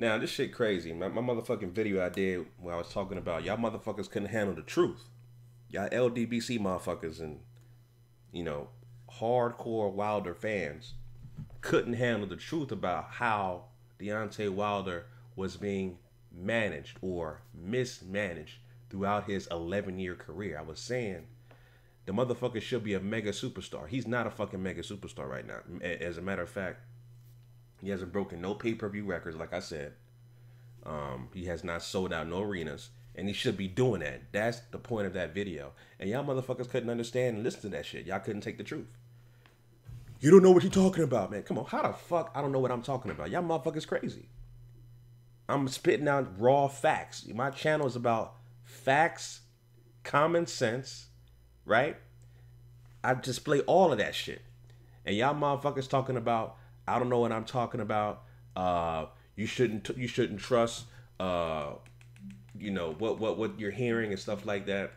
Now this shit crazy. My, my motherfucking video I did where I was talking about y'all motherfuckers couldn't handle the truth. Y'all LDBC motherfuckers and you know hardcore Wilder fans couldn't handle the truth about how Deontay Wilder was being managed or mismanaged throughout his 11 year career. I was saying the motherfucker should be a mega superstar. He's not a fucking mega superstar right now. As a matter of fact, he hasn't broken no pay per view records, like I said. Um, he has not sold out no arenas, and he should be doing that. That's the point of that video. And y'all motherfuckers couldn't understand and listen to that shit. Y'all couldn't take the truth. You don't know what you're talking about, man. Come on, how the fuck I don't know what I'm talking about? Y'all motherfuckers crazy. I'm spitting out raw facts. My channel is about facts, common sense, right? I display all of that shit. And y'all motherfuckers talking about I don't know what I'm talking about. Uh, you shouldn't you shouldn't trust uh, you know what what what you're hearing and stuff like that.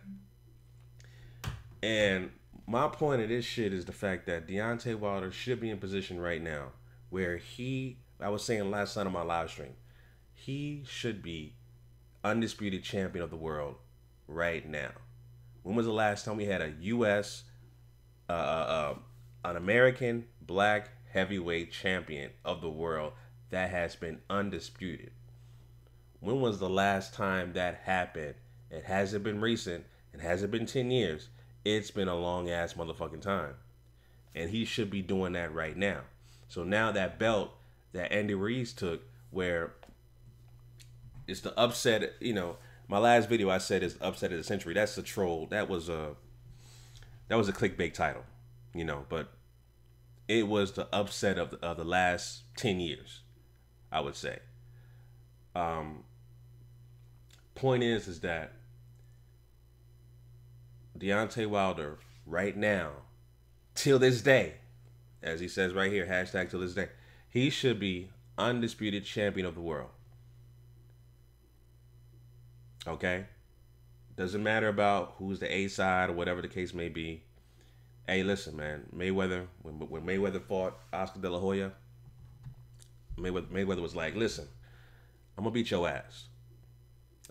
And my point of this shit is the fact that Deontay Wilder should be in position right now where he I was saying last night on my live stream, he should be undisputed champion of the world right now. When was the last time we had a U.S. Uh, uh, uh, an American black heavyweight champion of the world that has been undisputed. When was the last time that happened? It hasn't been recent. It hasn't been 10 years. It's been a long ass motherfucking time. And he should be doing that right now. So now that belt that Andy Ruiz took, where it's the upset, you know, my last video I said is upset of the century. That's a troll. That was a that was a clickbait title, you know, but it was the upset of the, of the last 10 years, I would say. Um, point is, is that Deontay Wilder, right now, till this day, as he says right here, hashtag till this day, he should be undisputed champion of the world. Okay? Doesn't matter about who's the A side or whatever the case may be. Hey, listen, man. Mayweather, when, when Mayweather fought Oscar De La Hoya, Mayweather, Mayweather was like, listen, I'm going to beat your ass.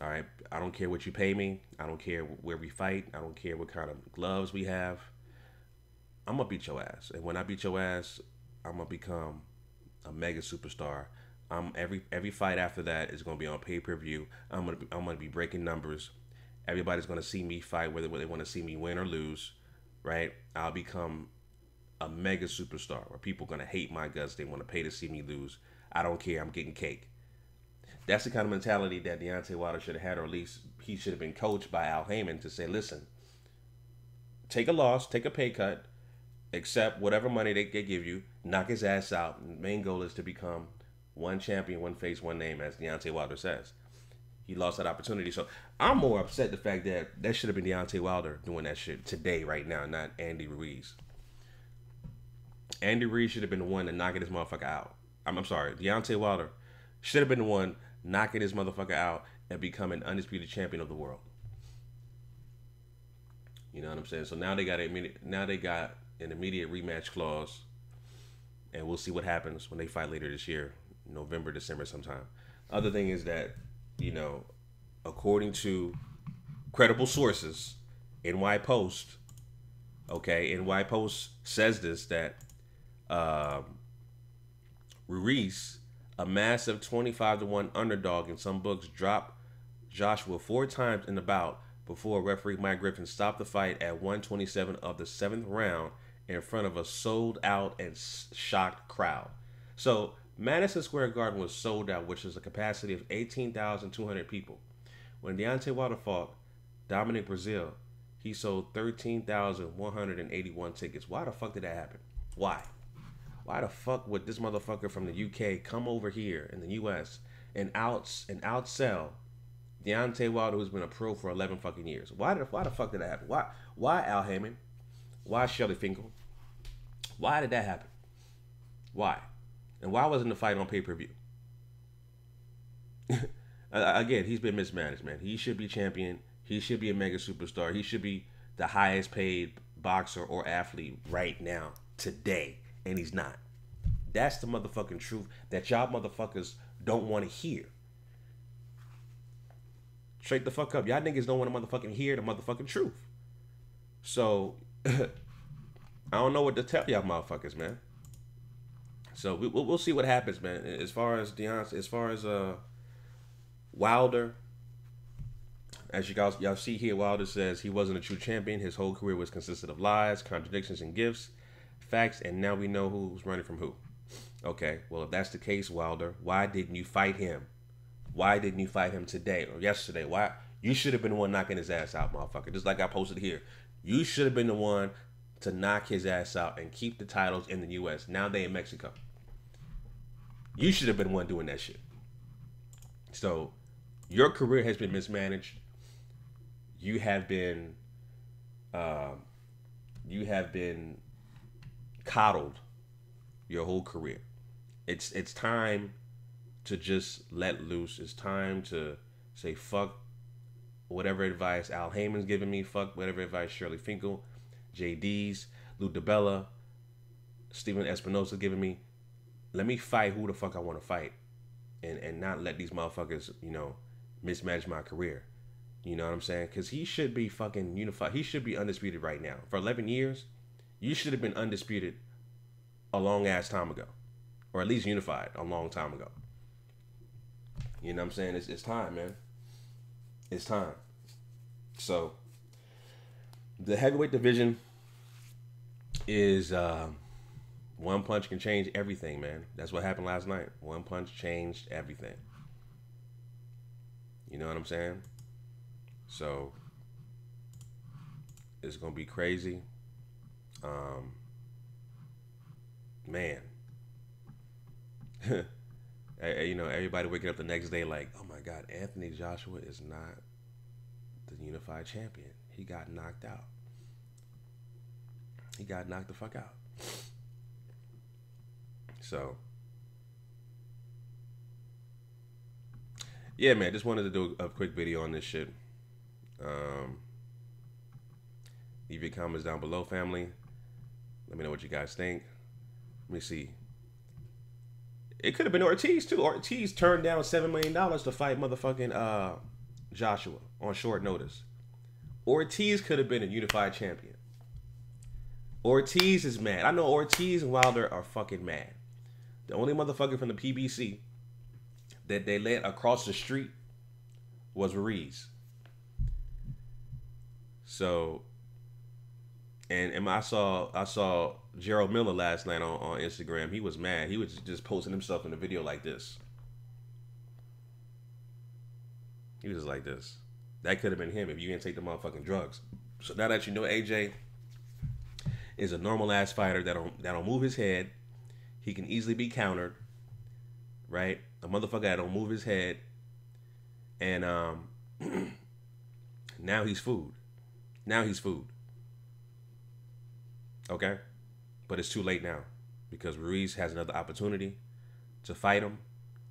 All right. I don't care what you pay me. I don't care where we fight. I don't care what kind of gloves we have. I'm going to beat your ass. And when I beat your ass, I'm going to become a mega superstar. I'm every every fight after that is going to be on pay per view. I'm gonna be, I'm gonna be breaking numbers. Everybody's to see me fight, whether, whether they want to see me win or lose right? I'll become a mega superstar where people gonna hate my guts. They want to pay to see me lose. I don't care. I'm getting cake. That's the kind of mentality that Deontay Wilder should have had, or at least he should have been coached by Al Haymon to say, listen, take a loss, take a pay cut, accept whatever money they, they give you, knock his ass out. Main goal is to become one champion, one face, one name, as Deontay Wilder says he lost that opportunity. So I'm more upset the fact that that should have been Deontay Wilder doing that shit today, right now, not Andy Ruiz. Andy Ruiz should have been the one to knocking this motherfucker out. I'm, I'm sorry, Deontay Wilder should have been the one knocking this motherfucker out and becoming undisputed champion of the world. You know what I'm saying? So now they got a now they got an immediate rematch clause, and we'll see what happens when they fight later this year, November, December, sometime. Other thing is that you know, according to credible sources, NY Post, okay, NY Post says this that um, Ruiz, a massive 25 to 1 underdog in some books, dropped Joshua four times in the bout before referee Mike Griffin stopped the fight at 127 of the seventh round in front of a sold out and shocked crowd. So Madison Square Garden was sold out, which is a capacity of 18,200 people. When Deontay Wilder fought Dominic Breazeale, he sold 13,181 tickets. Why the fuck did that happen? Why? Why the fuck would this motherfucker from the UK come over here in the US and outs and outsell Deontay Wilder, who's been a pro for 11 fucking years? Why why the fuck did that happen? Why why Al Haymon? Why Shelly Finkel? Why did that happen? Why? And why wasn't the fight on pay per view? Again, he's been mismanaged, man. He should be champion. He should be a mega superstar. He should be the highest paid boxer or athlete right now, today, and he's not. That's the motherfucking truth that y'all motherfuckers don't want to hear. Straight the fuck up. Y'all niggas don't want to motherfucking hear the motherfucking truth. So I don't know what to tell y'all motherfuckers, man. So we, we'll, we'll see what happens, man. As far as Deontay, as far as uh Wilder, as you guys y'all see here, Wilder says he wasn't a true champion. His whole career was consisted of lies, contradictions, and gifts, facts, and now we know who's running from who. Okay, well if that's the case, Wilder, why didn't you fight him? Why didn't you fight him today or yesterday? Why you should have been the one knocking his ass out, motherfucker. Just like I posted here. You should have been the one to knock his ass out and keep the titles in the US. Now they in Mexico. You should have been one doing that shit. So your career has been mismanaged. You have been uh, you have been coddled your whole career. It's it's time to just let loose. It's time to say fuck whatever advice Al Haymon's giving me, fuck whatever advice Shelly Finkel, JD's, Lou DiBella, Stephen Espinoza giving me. Let me fight who the fuck I want to fight, and and not let these motherfuckers, you know, mismanage my career. You know what I'm saying? Because he should be fucking unified. He should be undisputed right now. For 11 years, you should have been undisputed a long ass time ago, or at least unified a long time ago. You know what I'm saying? It's, it's time, man. It's time. So, the heavyweight division is uh, one punch can change everything, man. That's what happened last night. One punch changed everything. You know what I'm saying? So, it's gonna be crazy. Um, man. you know, everybody waking up the next day like, oh my God, Anthony Joshua is not the unified champion. He got knocked out. He got knocked the fuck out. So, yeah, man, just wanted to do a quick video on this shit. Um, leave your comments down below, family. Let me know what you guys think. Let me see. It could have been Ortiz too. Ortiz turned down seven million dollars to fight motherfucking uh, Joshua on short notice. Ortiz could have been a unified champion. Ortiz is mad. I know Ortiz and Wilder are fucking mad. The only motherfucker from the PBC that they let across the street was Ruiz. So, and, and I saw I saw Jarrell Miller last night on, on Instagram. He was mad. He was just posting himself in a video like this. He was like this. That could have been him if you didn't take the motherfucking drugs. So now that you know AJ is a normal ass fighter that don't that don't move his head, he can easily be countered. Right? A motherfucker that don't move his head. And um now he's food. Now he's food. Okay? But it's too late now because Ruiz has another opportunity to fight him.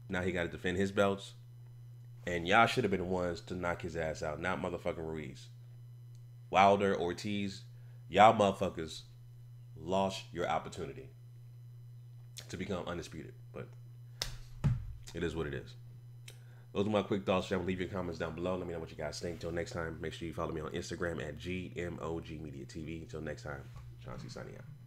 Now he got to defend his belts. And y'all should have been the ones to knock his ass out, not motherfucking Ruiz. Wilder, Ortiz, y'all motherfuckers lost your opportunity to become undisputed. But it is what it is. Those are my quick thoughts. Y'all leave your comments down below. Let me know what you guys think. Until next time, make sure you follow me on Instagram at GMOG Media TV. Until next time, Chauncey signing out.